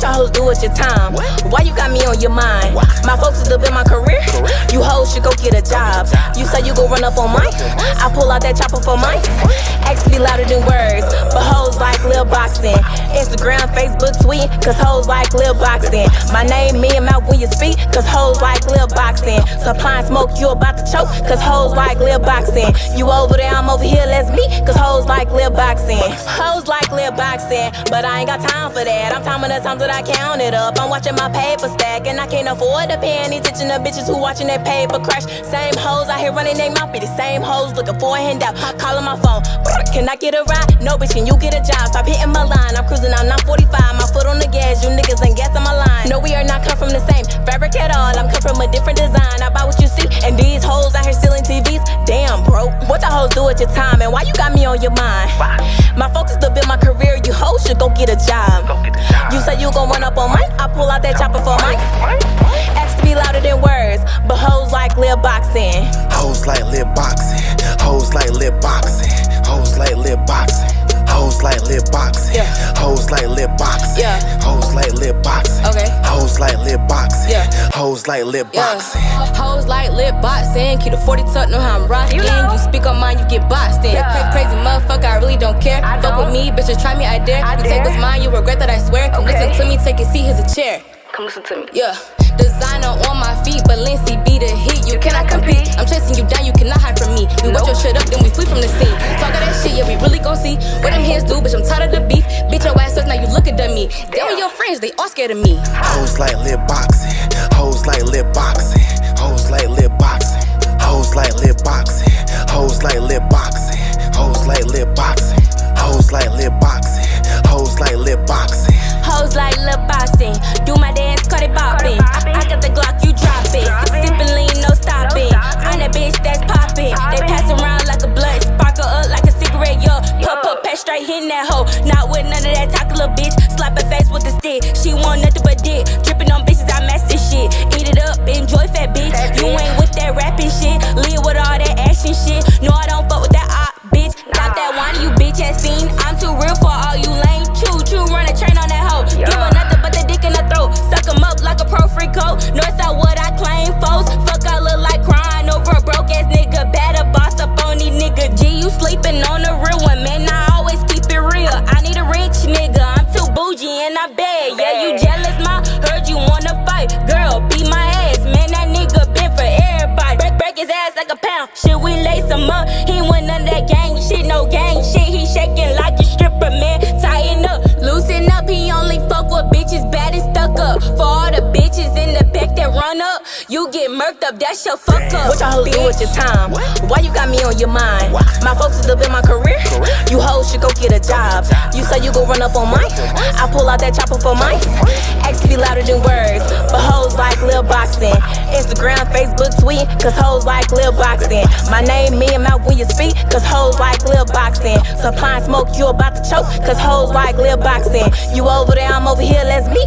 What y'all hoes do with your time? Why you got me on your mind? My folks is up in my career. You hoes should go get a job. You say you go run up on mine. I pull out that chopper for mine. Acts be louder than words, but hoes like lip boxing. Instagram, Facebook, tweet, cause hoes like lip boxing. My name, me and mouth when you speak, cause hoes like lip boxing. Supplying smoke, you about to choke, cause hoes like lip boxing. You over there, I'm over here, let's meet, cause hoes like lip boxing. Hoes like lip boxing, but I ain't got time for that. I'm timing the times that I count it up. I'm watching my paper stack, and I can't afford to pay attention to bitches who watching that paper crash. Same hoes out here running their mouth, be the same hoes looking for a handout. Calling my phone, can I get a ride? No, bitch, can you get a job? Stop hitting my line. I'm cruising out 945, my foot on the gas. You niggas ain't gas on my line. No, we are not come from the same fabric at all. I'm come from a different design. I buy what you see, and these hoes out here stealing TVs. Damn, bro. What the hoes do with your time, and why you got me on your mind? My focus to build my career. You hoes should go get a job. You say you gon' run up on mine. I pull out that chopper for mine. Acts to be louder than words, but hoes like lip boxing. Hoes like lip boxing. Hoes like lip boxing. Hoes like lip boxing. Hoes like lip boxing. Yeah. Hoes like lip boxing. Yeah. Hoes like lip boxing. Okay. Hoes like lip boxing. Yeah. Hoes like lip Yeah. boxing. Hoes like lip boxing. Keep the 40 tuck, know how I'm rocking. You, know. speak on mine, you get boxed in. Yeah. Crazy motherfucker, I really don't care. I Fuck with don't. me, bitches, try me, I dare. I you take dare. what's mine, you regret that I swear. Come Okay. listen to me, take a seat, here's a chair. Come listen to me. Yeah. Designer on my feet, but Lindsay be the scared of me. Hoes like lip boxing, hoes like lip boxing, hoes like lip boxing, hoes like lip boxing, hoes like lip boxing, hoes like lip boxing, hoes like lip boxing, hoes like lip boxing. Hoes like lip boxing, do my dance, cut it bopping. I got the Glock, you drop it. Sippin' lean, no stopping. I'm that bitch that's popping. They pass around like a blunt, sparkle up like a cigarette, yo. Puff, puff, pass straight hitting that hoe. Not with none of that talk, little bitch. Bougie and I bad. Yeah, you jealous, ma? Heard you wanna fight. Girl, beat my ass. Man, that nigga been for everybody. Break, break his ass like a pound. Shit, we lace him up. He want you up. That's your fuck up. What y'all hoes do with your time? Why you got me on your mind? Why? My folks is up in my career. You hoes should go get a job. You say you go run up on mine. I pull out that chopper for mine. Acts be louder than words, but hoes like lip boxing. Instagram, Facebook, tweet, cause hoes like lip boxing. My name, me and mouth when you speak, cause hoes like lip boxing. Supplying smoke, you about to choke, cause hoes like lip boxing. You over there, I'm over here, let's meet,